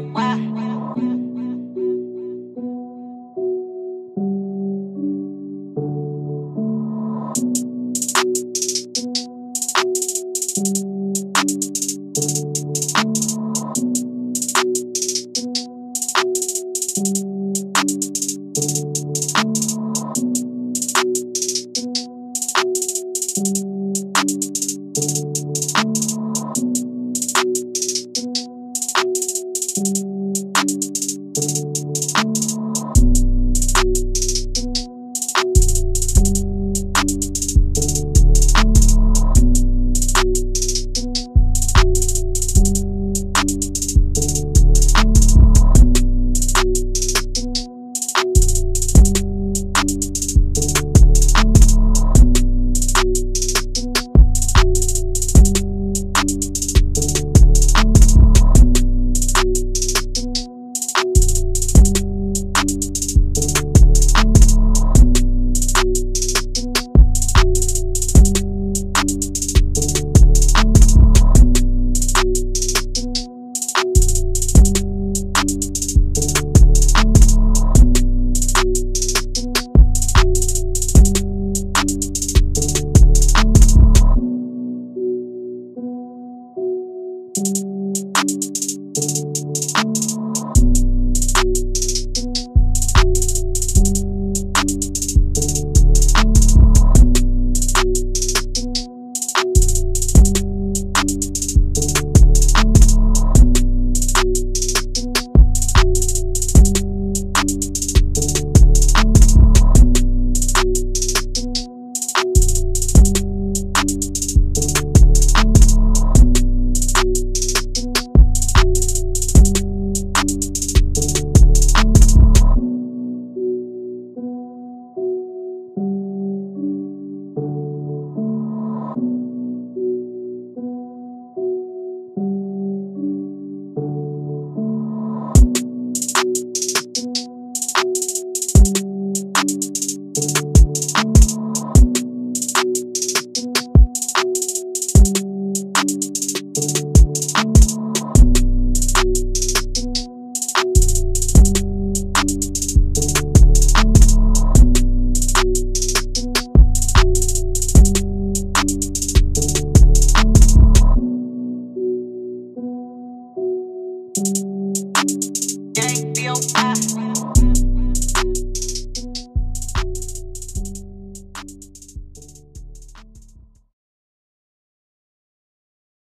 why?